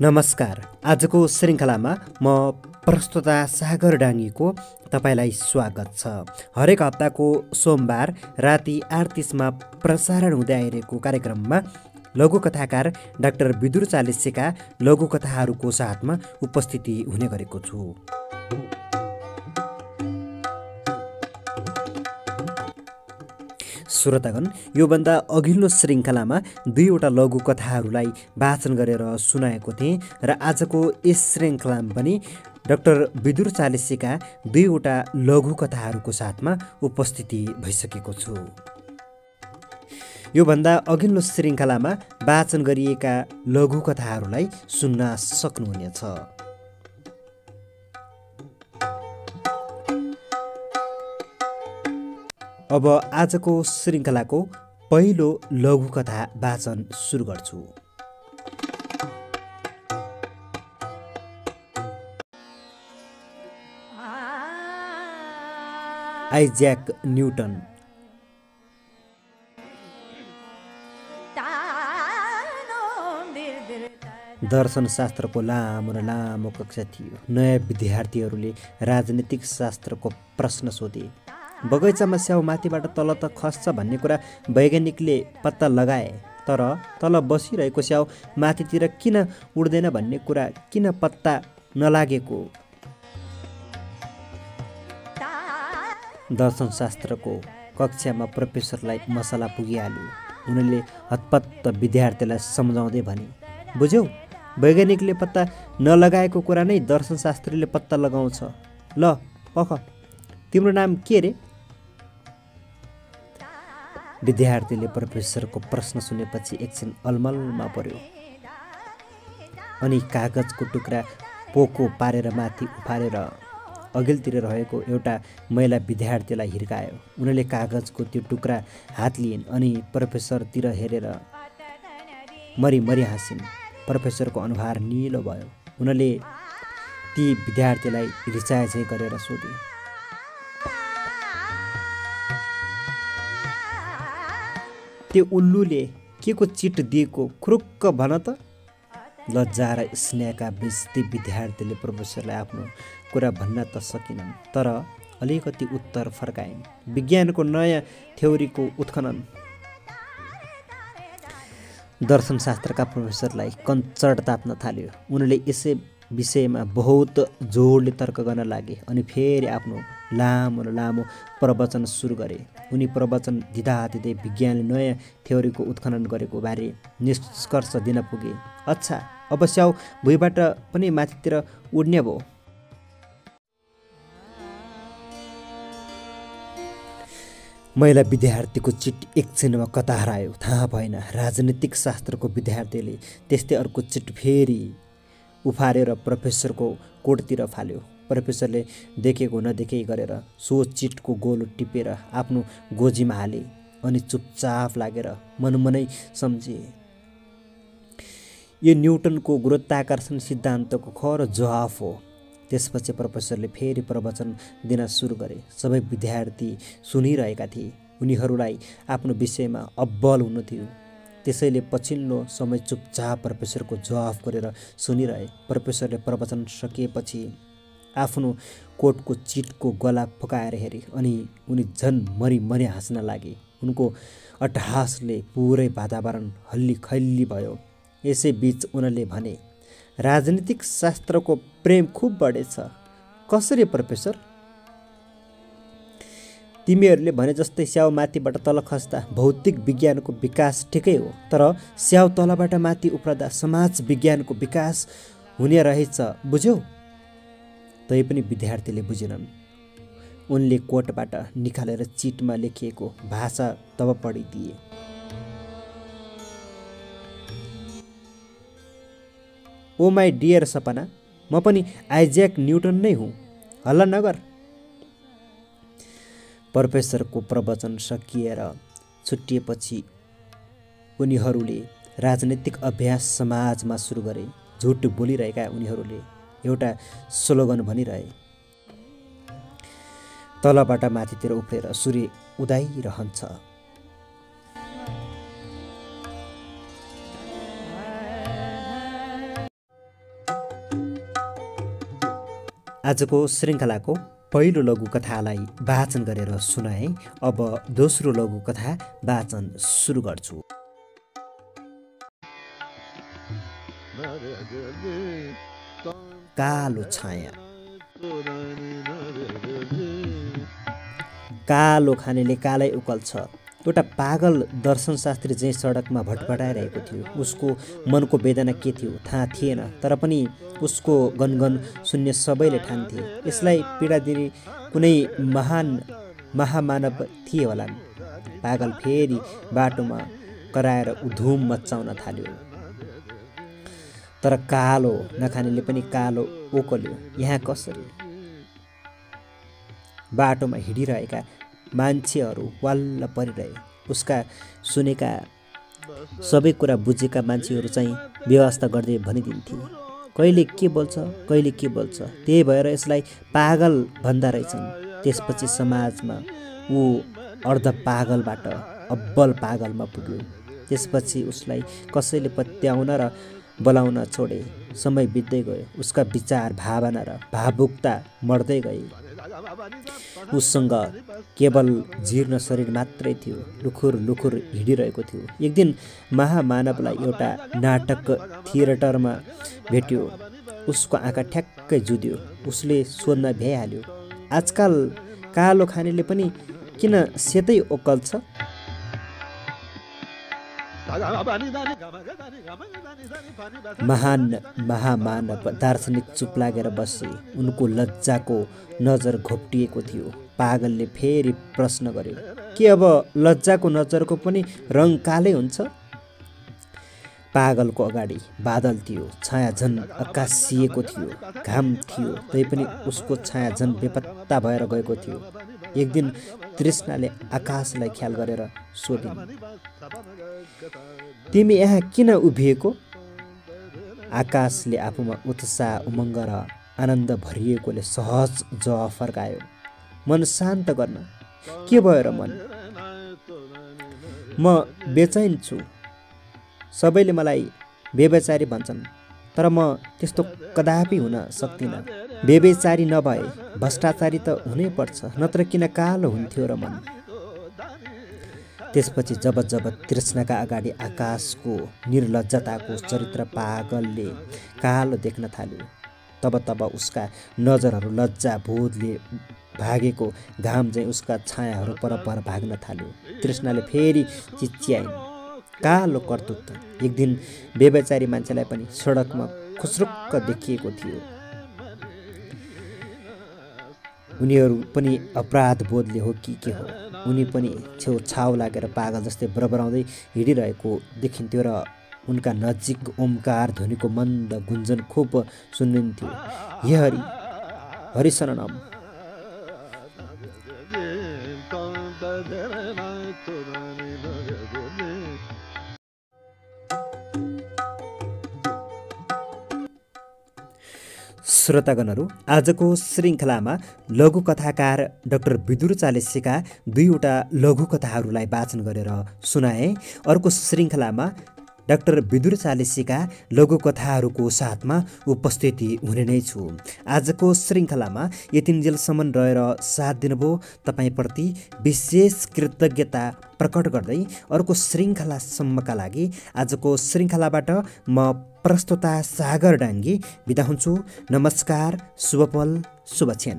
नमस्कार। आजको श्रृङ्खलामा म प्रस्तुता सागर डाङ्गीको तपाईँलाई स्वागत छ। हरेक हप्ताको सोमबार राति आठ तिसमा प्रसारण हुँदै आइरहेको कार्यक्रममा लघुकथाकार डाक्टर विदुर चालिसेका लघुकथाहरूको साथमा उपस्थिति हुने गरेको छु। श्रोतागण योभन्दा अघिल्लो श्रृङ्खलामा दुईवटा लघु कथाहरूलाई वाचन गरेर सुनाएको थिएँ र आजको यस श्रृङ्खलामा पनि डाक्टर विदुर चालिसेका दुईवटा लघु कथाहरूको साथमा उपस्थिति भइसकेको छु। योभन्दा अघिल्लो श्रृङ्खलामा वाचन गरिएका लघु कथाहरूलाई सुन्न सक्नुहुनेछ। अब आजको श्रृङ्खलाको पहिलो लघुकथा वाचन सुरु गर्छु। Isaac newton. दर्शनशास्त्रको लामो र लामो कक्षा थियो। नयाँ विद्यार्थीहरूले राजनीतिक शास्त्रको प्रश्न सोधे। बगैँचामा स्याउ माथिबाट तल त खस्छ भन्ने कुरा वैज्ञानिकले पत्ता लगाए तर तल बसिरहेको स्याउ माथितिर किन उड्दैन भन्ने कुरा किन पत्ता नलागेको? दर्शनशास्त्रको कक्षामा प्रोफेसरलाई मसला पुगिहाल्यो। उनले हतपत्त विद्यार्थीलाई सम्झाउँदै भने बुझ्यौ वैज्ञानिकले पत्ता नलगाएको कुरा नै दर्शनशास्त्रीले पत्ता लगाउँछ। ल पख तिम्रो नाम के रे? विद्यार्थीले प्रोफेसरको प्रश्न सुनेपछि एकछिन अलमलमा पर्यो। अनि कागजको टुक्रा पोको पारेर माथि उफारेर अघिल्तिर रहेको एउटा महिला विद्यार्थीलाई हिर्कायो। उनले कागजको त्यो टुक्रा हात लिइन् अनि प्रोफेसरतिर हेरेर मरि मरि हाँसिन्। प्रोफेसरको अनुहार निलो भयो। उनले ती विद्यार्थीलाई रिचाइ गरेर सोधे त्यो उल्लुले के को चिट दिएको खुरुक्क भन त। लज्जा र स्नेहका बिच ती विद्यार्थीले प्रोफेसरलाई आफ्नो कुरा भन्न त सकिनन् तर अलिकति उत्तर फर्काइन्। विज्ञानको नयाँ थ्योरीको उत्खनन। दर्शनशास्त्रका प्रोफेसरलाई कञ्चड ताप्न थाल्यो। उनले यसै विषयमा बहुत जोडले तर्क गर्न लागे अनि फेरि आफ्नो लामो लामो प्रवचन सुरु गरे। उनी प्रवचन दिँदा दिँदै विज्ञानले नयाँ थ्योरीको उत्खनन गरेको बारे निष्कर्ष दिन पुगे। अच्छा अब स्याउ भुइँबाट पनि माथितिर उड्ने भयो महिला विद्यार्थीको चिट एकछिनमा कता हरायो? थाहा भएन। राजनीतिक शास्त्रको विद्यार्थीले त्यस्तै अर्को चिट फेरि उफारेर प्रोफेसरको कोटतिर फाल्यो। प्रोफेसरले देखेको नदेखे गरेर सो चिटको गोलो टिपेर आफ्नो गोजीमा हाले अनि चुपचाप लागेर मनमनै सम्झे। यो न्युटनको गुरुत्वाकर्षण सिद्धान्तको खर जवाफ हो। त्यसपछि प्रोफेसरले फेरि प्रवचन दिन सुरु गरे। सबै विद्यार्थी सुनिरहेका थिए। उनीहरूलाई आफ्नो विषयमा अब्बल हुनु थियो। त्यसैले पछिल्लो समय चुपचाप प्रोफेसरको जवाफ गरेर सुनिरहे। प्रोफेसरले प्रवचन सकिएपछि आफ्नो कोटको चिटको गला फकाएर हेरे अनि उनी झन् मरि मरि हाँस्न लागे। उनको अट्टहासले पुरै वातावरण हल्ली खल्ली भयो। यसै बिच उनले भने राजनीतिक शास्त्रको प्रेम खुब बढेछ। कसरी प्रोफेसर? तिमीहरूले भने जस्तै स्याउ माथिबाट तल खस्दा भौतिक विज्ञानको विकास ठिकै हो तर स्याउ तलबाट माथि उफ्रदा समाज विज्ञानको विकास हुने रहेछ बुझ्यौ? तैपनि विद्यार्थीले बुझेनन्। उनले कोटबाट निकालेर चिटमा लेखिएको भाषा तब पढिदिए। ओ माई डियर सपना म पनि आइज्याक न्युटन नै हुँ। हल्ला नगर। प्रोफेसरको प्रवचन सकिएर छुट्टिएपछि उनीहरूले राजनैतिक अभ्यास समाजमा सुरु गरे। झुट बोलिरहेका उनीहरूले एउटा स्लोगन भनिरहे। तलबाट माथितिर उफ्रेर सूर्य उदाइरहन्छ। आजको श्रृङ्खलाको पहिलो लघु कथालाई वाचन गरेर सुनाए अब दोस्रो लघु कथा वाचन सुरु गर्छु। कालो छाया। कालो खानेले कालै उकल्छ। एउटा पागल दर्शनशास्त्री चाहिँ सडकमा भटभटाइरहेको थियो। उसको मनको वेदना के थियो थाहा थिएन तर पनि उसको गनगन सुन्ने सबैले ठान्थे यसलाई पीडा दिने कुनै महान महामानव थिए होला। पागल फेरि बाटोमा कराएर उधुम मचाउन थाल्यो। तर कालो नखानेले पनि कालो ओकल्यो। यहाँ कसरी? बाटोमा हिँडिरहेका मान्छेहरू वाल्ल परिरहे। उसका सुनेका सबै कुरा बुझेका मान्छेहरू चाहिँ व्यवस्था गर्दै भनिदिन्थे। कहिले के बोल्छ कहिले के बोल्छ त्यही भएर यसलाई पागल भन्दा रहेछन्। त्यसपछि समाजमा ऊ अर्ध पागलबाट अब्बल पागलमा पुग्यो। त्यसपछि उसलाई कसैले पत्याउन र बोलाउन छोडे। समय बित्दै गयो। उसका विचार भावना र भावुकता मर्दै गए। उससँग केवल जीर्ण शरीर मात्रै थियो लुखुर लुखुर हिँडिरहेको थियो। एक दिन महामानवलाई एउटा नाटक थिएटरमा भेट्यो। उसको आँखा ठ्याक्कै जुद्यो। उसले सोध्न भ्याइहाल्यो आजकल कालो खानेले पनि किन सेतै ओकल्छ महान महामानव दार्शनिक चुप लागेर बसे। उनको लज्जाको नजर घोप्टिएको थियो। पागलले फेरि प्रश्न गर्यो के अब लज्जाको नजरको पनि रङ कालै हुन्छ? पागलको अगाडि बादल थियो छाया झन् अकासिएको थियो घाम थियो तैपनि उसको छाया झन् बेपत्ता भएर गएको थियो। एक दिन तृष्णाले आकाशलाई ख्याल गरेर सोधिन् तिमी यहाँ किन उभिएको? आकाशले आफूमा उत्साह उमङ्ग र आनन्द भरिएकोले सहज जवाफ फर्कायो। मन शान्त गर्न। के भयो र मन? म बेचैन छु। सबैले मलाई बेबेचारी भन्छन् तर म त्यस्तो कदापि हुन सक्दिनँ। बेबेचारी नभए भ्रष्टाचारी त हुनै पर्छ नत्र किन कालो हुन्थ्यो र मन। त्यसपछि जब जब तृष्णाका अगाडि आकाशको निर्लजताको चरित्र पागलले कालो देख्न थाल्यो तब तब उसका नजरहरू लज्जा बोधले भागेको घाम चाहिँ उसका छायाहरू पर पर भाग्न थाल्यो। तृष्णाले फेरि चिच्याइन् कालो कर्तुत्व! एक दिन बेबेचारी मान्छेलाई पनि सडकमा खुसरुक्क देखिएको थियो। उनीहरू पनि अपराध बोधले हो कि के हो? उनी पनि छेउछाउ लागेर पागल जस्तै बरबराउँदै हिँडिरहेको देखिन्थ्यो र उनका नजिक ओमकार ध्वनिको मन्द गुन्जन खुब सुनिन्थ्यो। हे हरि हरिशरणम श्रोतागणहरू आजको श्रृङ्खलामा लघुकथाकार डाक्टर विदुर चालिसेका दुईवटा लघुकथाहरूलाई वाचन गरेर सुनाए। अर्को श्रृङ्खलामा डाक्टर विदुर चालिसीका लघुकथाहरूको साथमा उपस्थिति हुने नै छु। आजको श्रृङ्खलामा यतिन्जेलसम्म रहेर साथ दिनुभयो। तपाईँप्रति विशेष कृतज्ञता प्रकट गर्दै अर्को श्रृङ्खलासम्मका लागि आजको श्रृङ्खलाबाट म प्रस्तुता सागर डाङ्गी बिदा हुन्छु। नमस्कार शुभपल शुभक्षण।